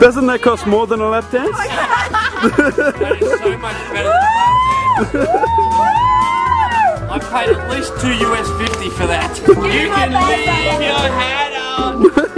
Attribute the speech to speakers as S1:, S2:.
S1: Doesn't that cost more than a lap dance?
S2: Oh I paid at least two US fifty for that. You can leave your hat on.